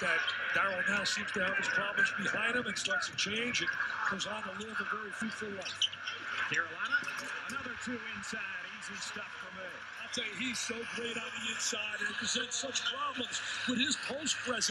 that Darrell now seems to have his problems behind him and starts to change and goes on to live a very fruitful life. Carolina, another two inside. Easy stuff for me. I'll tell you, he's so great on the inside and presents such problems with his post presence.